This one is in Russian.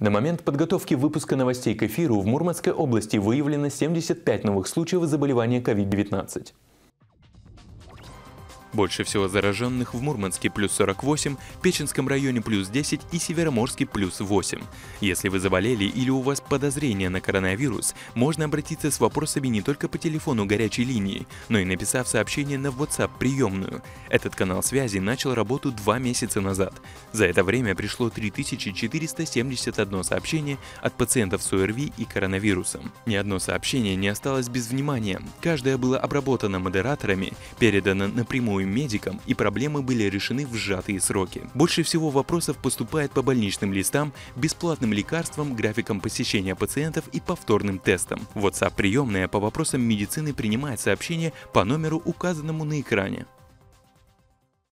На момент подготовки выпуска новостей к эфиру в Мурманской области выявлено 75 новых случаев заболевания COVID-19. Больше всего зараженных в Мурманске плюс 48, Печенском районе плюс 10 и Североморске плюс 8. Если вы заболели или у вас подозрение на коронавирус, можно обратиться с вопросами не только по телефону горячей линии, но и написав сообщение на WhatsApp приемную. Этот канал связи начал работу два месяца назад. За это время пришло 3471 сообщение от пациентов с ОРВИ и коронавирусом. Ни одно сообщение не осталось без внимания. Каждое было обработано модераторами, передано напрямую помощью медикам, и проблемы были решены в сжатые сроки. Больше всего вопросов поступает по больничным листам, бесплатным лекарствам, графикам посещения пациентов и повторным тестам. WhatsApp приемная по вопросам медицины принимает сообщения по номеру, указанному на экране.